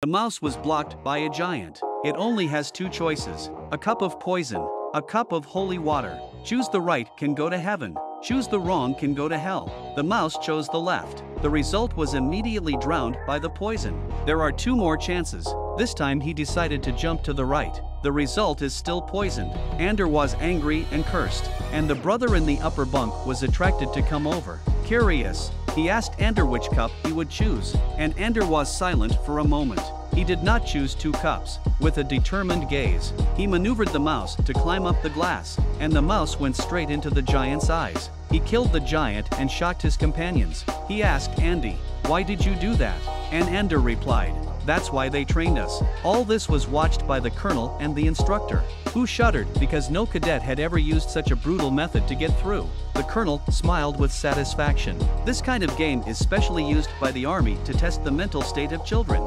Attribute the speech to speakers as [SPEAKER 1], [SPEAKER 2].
[SPEAKER 1] The mouse was blocked by a giant. It only has two choices a cup of poison, a cup of holy water. Choose the right can go to heaven. Choose the wrong can go to hell. The mouse chose the left. The result was immediately drowned by the poison. There are two more chances. This time he decided to jump to the right. The result is still poisoned. Ender was angry and cursed, and the brother in the upper bunk was attracted to come over. Curious, he asked Ender which cup he would choose, and Ender was silent for a moment. He did not choose two cups. With a determined gaze, he maneuvered the mouse to climb up the glass, and the mouse went straight into the giant's eyes. He killed the giant and shocked his companions. He asked Andy, Why did you do that? And Ender replied, That's why they trained us. All this was watched by the colonel and the instructor, who shuddered because no cadet had ever used such a brutal method to get through. The colonel smiled with satisfaction. This kind of game is specially used by the army to test the mental state of children.